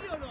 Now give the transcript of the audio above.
¿Sí o no?